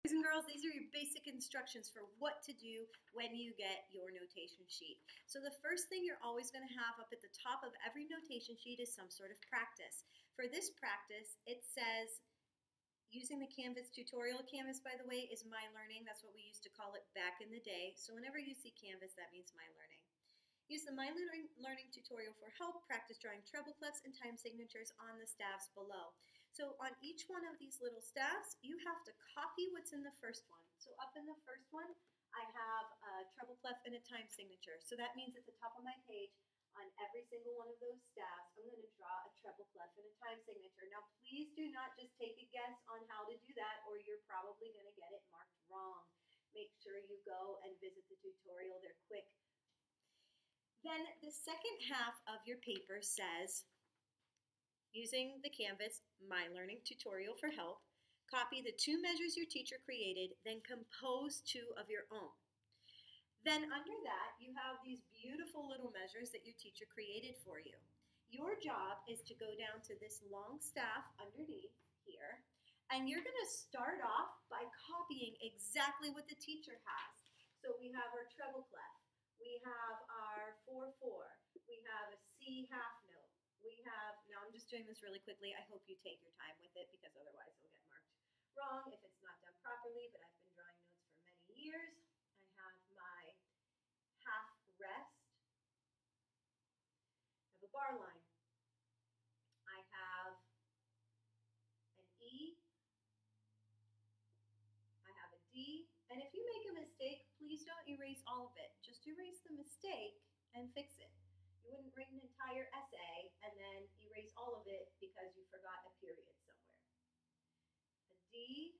Boys and girls, these are your basic instructions for what to do when you get your notation sheet. So the first thing you're always going to have up at the top of every notation sheet is some sort of practice. For this practice, it says, using the Canvas tutorial, Canvas, by the way, is My Learning. That's what we used to call it back in the day. So whenever you see Canvas, that means My Learning. Use the My Learning tutorial for help. Practice drawing treble clefs and time signatures on the staffs below. So on each one of these little staffs, you have to copy what's in the first one. So up in the first one, I have a treble clef and a time signature. So that means at the top of my page, on every single one of those staffs, I'm going to draw a treble clef and a time signature. Now, please do not just take a guess on how to do that, or you're probably going to get it marked wrong. Make sure you go and visit the tutorial. They're quick. Then the second half of your paper says, Using the Canvas My Learning tutorial for help, copy the two measures your teacher created, then compose two of your own. Then under that, you have these beautiful little measures that your teacher created for you. Your job is to go down to this long staff underneath here, and you're going to start off by copying exactly what the teacher has. So we have our treble clef, we have our 4-4, we have a C half note, have now I'm just doing this really quickly. I hope you take your time with it because otherwise it'll get marked wrong if it's not done properly, but I've been drawing notes for many years. I have my half rest. I have a bar line. I have an E. I have a D. And if you make a mistake, please don't erase all of it. Just erase the mistake and fix it. You wouldn't write an entire essay and then erase all of it because you forgot a period somewhere. A D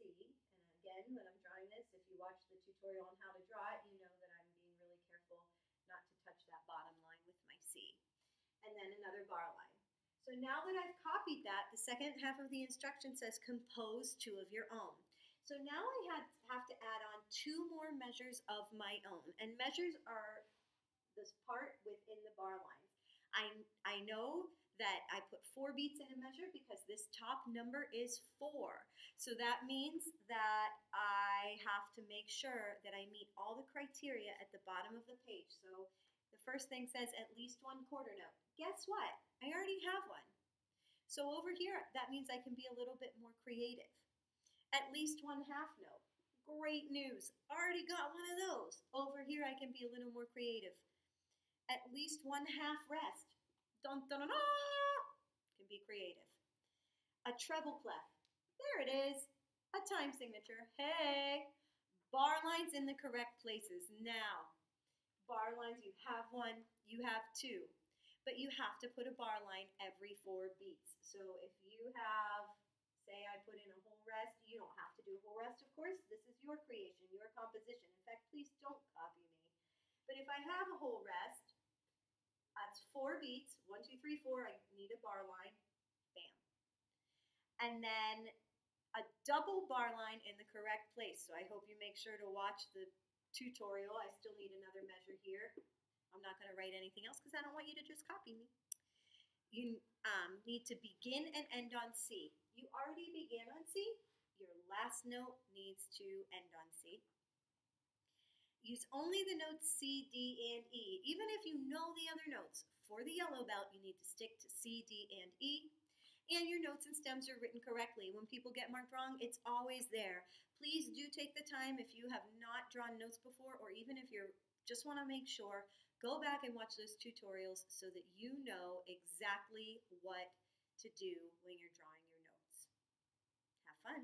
and a C. And again, when I'm drawing this, if you watch the tutorial on how to draw it, you know that I'm being really careful not to touch that bottom line with my C. And then another bar line. So now that I've copied that, the second half of the instruction says compose two of your own. So now I have to add on two more measures of my own. And measures are this part within the bar lines. I, I know that I put four beats in a measure because this top number is four. So that means that I have to make sure that I meet all the criteria at the bottom of the page. So the first thing says at least one quarter note. Guess what? I already have one. So over here, that means I can be a little bit more creative. At least one half note. Great news. Already got one of those. Over here, I can be a little more creative. At least one half rest. Dun dun dun! Can be creative. A treble clef. There it is. A time signature. Hey! Bar lines in the correct places. Now, bar lines, you have one, you have two. But you have to put a bar line every four beats. So if you have say I put in a whole rest. You don't have to do a whole rest, of course. This is your creation, your composition. In fact, please don't copy me. But if I have a whole rest, that's four beats. One, two, three, four. I need a bar line. Bam. And then a double bar line in the correct place. So I hope you make sure to watch the tutorial. I still need another measure here. I'm not going to write anything else because I don't want you to just copy me. You um, need to begin and end on C. You already began on C. Your last note needs to end on C. Use only the notes C, D, and E. Even if you know the other for the yellow belt, you need to stick to C, D, and E. And your notes and stems are written correctly. When people get marked wrong, it's always there. Please do take the time if you have not drawn notes before, or even if you just want to make sure, go back and watch those tutorials so that you know exactly what to do when you're drawing your notes. Have fun.